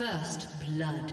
First blood.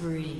Spree.